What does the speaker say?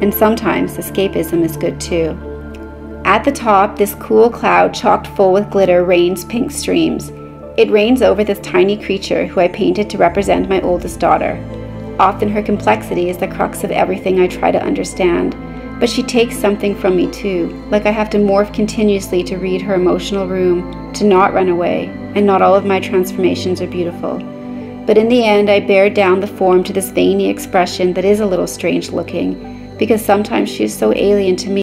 and sometimes escapism is good too. At the top, this cool cloud chocked full with glitter rains pink streams. It rains over this tiny creature who I painted to represent my oldest daughter. Often her complexity is the crux of everything I try to understand, but she takes something from me too, like I have to morph continuously to read her emotional room, to not run away, and not all of my transformations are beautiful. But in the end, I bear down the form to this veiny expression that is a little strange looking, because sometimes she is so alien to me